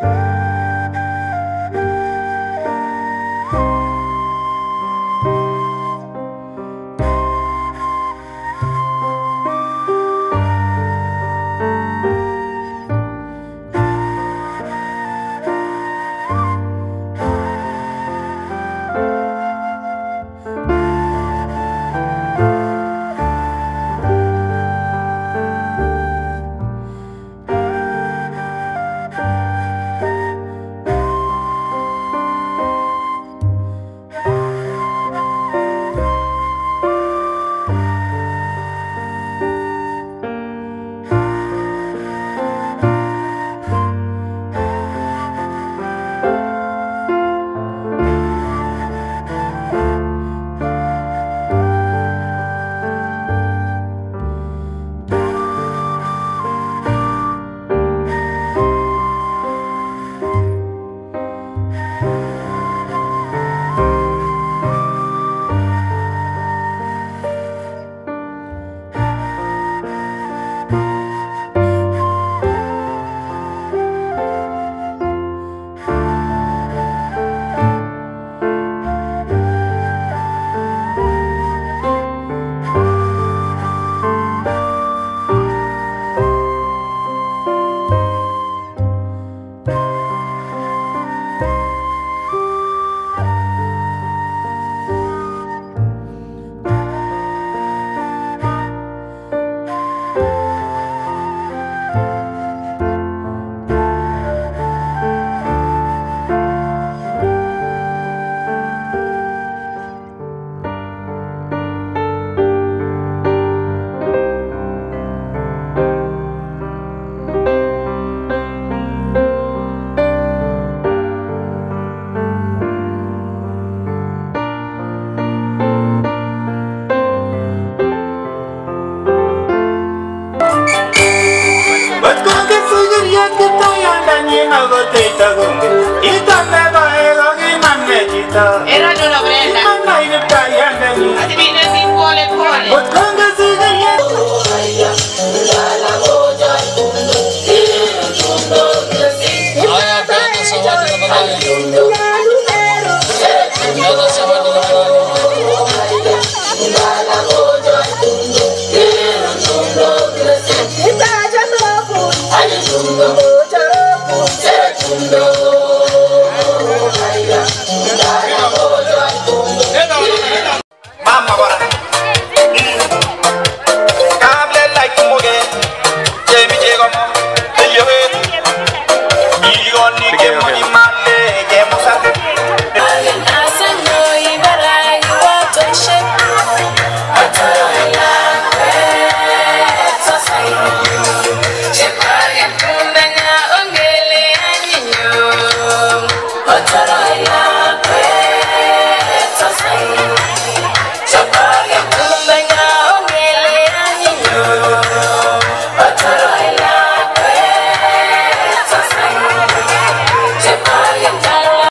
Bye. Era Luna Brenda. Ati